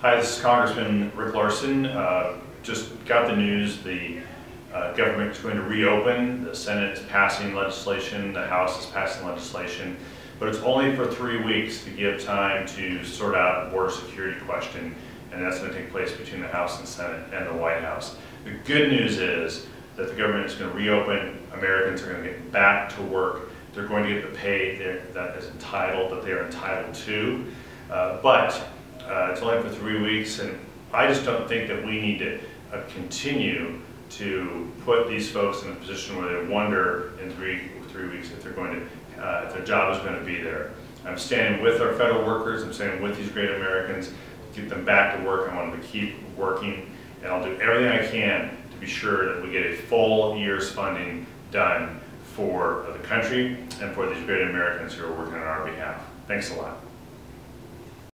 Hi, this is Congressman Rick Larsen. Uh, Just got the news, the uh, government is going to reopen. The Senate is passing legislation, the House is passing legislation, but it's only for three weeks to give time to sort out border security question, and that's going to take place between the House and Senate and the White House. The good news is that the government is going to reopen, Americans are going to get back to work, they're going to get the pay that- that is entitled, that they are entitled to, Uh, but uh, it's only for three weeks, and I just don't think that we need to uh, continue to put these folks in a position where they wonder in three, three weeks if they're going to, uh, if their job is going to be there. I'm standing with our federal workers, I'm standing with these great Americans, get them back to work, I want them to keep working, and I'll do everything I can to be sure that we get a full year's funding done for the country and for these great Americans who are working on our behalf. Thanks a lot.